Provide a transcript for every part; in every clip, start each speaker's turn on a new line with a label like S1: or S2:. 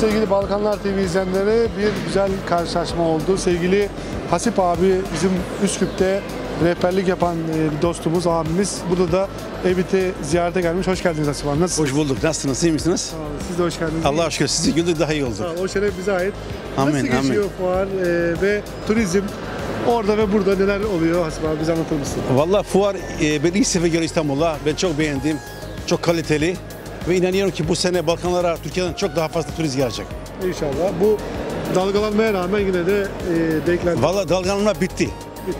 S1: Sevgili Balkanlar TV izleyenleri bir güzel karşılaşma oldu. Sevgili Hasip abi bizim Üsküp'te rehberlik yapan e, dostumuz, abimiz. Burada da Evit'i ziyarete gelmiş. Hoş geldiniz Hasip abi. Nasılsınız?
S2: Hoş bulduk. Nasılsınız? iyi misiniz?
S1: Sağ olun. Siz de hoş geldiniz.
S2: Allah'a şükür sizi güldük daha iyi
S1: Sağ olun. O şeref bize ait.
S2: Amin,
S1: Nasıl geçiyor fuar e, ve turizm? Orada ve burada neler oluyor Hasip abi bize anlatır mısın?
S2: Vallahi fuar e, ben ilk sefer geliyorum İstanbul'a. Ben çok beğendim. Çok kaliteli. Ve inanıyorum ki bu sene Balkanlara Türkiye'den çok daha fazla turist gelecek.
S1: İnşallah. Bu dalgalanmaya rağmen yine de e, beklenti.
S2: Vallahi dalgalanma bitti.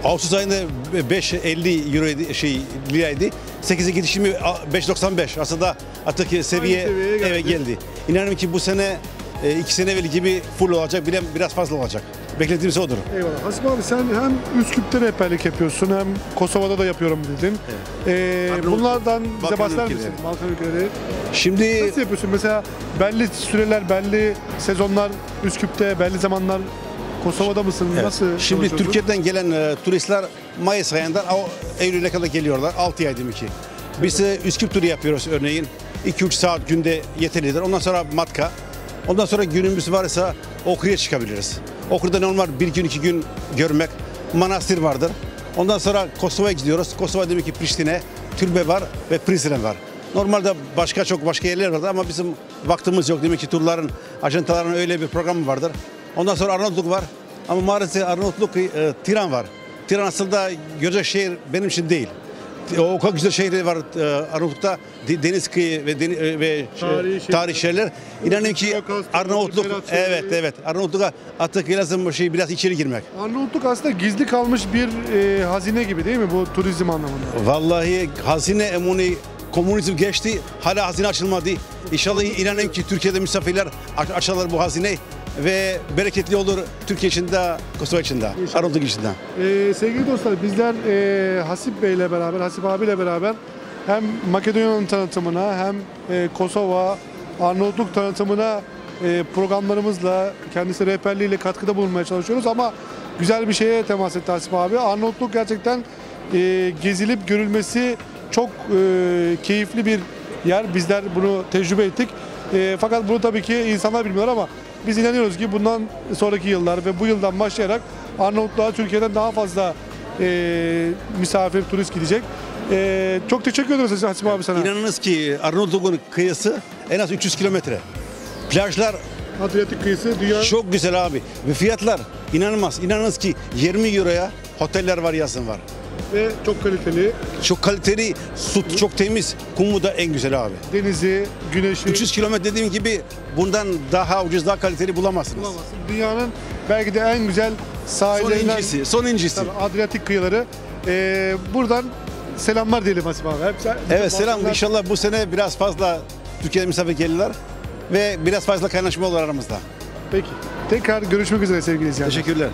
S2: Ağustos ayında 5.50 euro şey liraydı. 8'e gidişimi 5.95. Aslında artık seviye
S1: geldi.
S2: evet geldi. İnanıyorum ki bu sene e, iki sene evvel gibi full olacak. Bile biraz fazla olacak. Beklediğimiz odur.
S1: Eyvallah. Hasip abi sen hem Üsküp'te rehberlik yapıyorsun hem Kosova'da da yapıyorum dedin. Ee,
S2: Arnavut-
S1: bunlardan bize
S2: Balkan
S1: bahseder
S2: ülkeleri.
S1: misin? Balkan ülkeleri.
S2: Şimdi
S1: Nasıl yapıyorsun? Mesela belli süreler, belli sezonlar Üsküp'te, belli zamanlar Kosova'da mısın?
S2: Evet.
S1: Nasıl
S2: Şimdi
S1: çalışıyorsun?
S2: Türkiye'den gelen e, turistler Mayıs ayından Av- Eylül'e kadar geliyorlar. 6 ay demek ki. Biz e, Üsküp turu yapıyoruz örneğin. 2-3 saat günde yeterlidir. Ondan sonra Matka. Ondan sonra günümüz varsa Okur'a çıkabiliriz. Okur'da normal bir gün iki gün görmek. Manastır vardır. Ondan sonra Kosova'ya gidiyoruz. Kosova demek ki Priştine, Türbe var ve Prizren var. Normalde başka çok başka yerler vardı ama bizim vaktimiz yok. Demek ki turların, ajantaların öyle bir programı vardır. Ondan sonra Arnavutluk var. Ama maalesef Arnavutluk e, Tiran var. Tiran aslında görecek şehir benim için değil. O kadar güzel şehri var e, Arnavutluk'ta. De- Deniz kıyı ve deni, e, ve
S1: Tarihi
S2: şey, tarih şehirler. İnanın ki Arnavutluk
S1: Berat
S2: evet evet Arnavutluk'a artık lazım bu şey biraz içeri girmek.
S1: Arnavutluk aslında gizli kalmış bir e, hazine gibi değil mi bu turizm anlamında?
S2: Vallahi hazine emuni komünizm geçti. Hala hazine açılmadı. İnşallah inanın ki Türkiye'de misafirler aç- açarlar bu hazine ve bereketli olur Türkiye için de Kosova için de. Arnavutluk için de.
S1: Ee, sevgili dostlar bizler e, Hasip Bey ile beraber, Hasip abiyle beraber hem Makedonya'nın tanıtımına hem e, Kosova, Arnavutluk tanıtımına e, programlarımızla kendisi rehberliğiyle katkıda bulunmaya çalışıyoruz ama güzel bir şeye temas etti Hasip abi. Arnavutluk gerçekten e, gezilip görülmesi çok e, keyifli bir yer. Bizler bunu tecrübe ettik. E, fakat bunu tabii ki insanlar bilmiyor ama biz inanıyoruz ki bundan sonraki yıllar ve bu yıldan başlayarak Arnavutluğa Türkiye'den daha fazla e, misafir, turist gidecek. E, çok teşekkür ederiz Hasip abi sana.
S2: İnanınız ki Arnavutluk'un kıyısı en az 300 kilometre. Plajlar
S1: Adriyatik kıyısı dünya
S2: çok güzel abi ve fiyatlar inanılmaz. İnanınız ki 20 euroya oteller var yazın var.
S1: Ve çok kaliteli.
S2: Çok kaliteli, su çok temiz, kumu da en güzel abi.
S1: Denizi, güneşi
S2: 300 kilometre dediğim gibi bundan daha ucuz, daha kaliteli bulamazsınız.
S1: bulamazsın. Dünyanın belki de en güzel
S2: Son
S1: sahillerinden
S2: incisi, son incisi.
S1: Tabii, Adriyatik kıyıları. E, buradan selamlar diyelim Hasip abi. Hep,
S2: Evet selam.
S1: Balkanlar-
S2: İnşallah bu sene biraz fazla Türkiye'de misafir gelirler ve biraz fazla kaynaşma olur aramızda.
S1: Peki. Tekrar görüşmek üzere sevgili izleyiciler.
S2: Teşekkürler.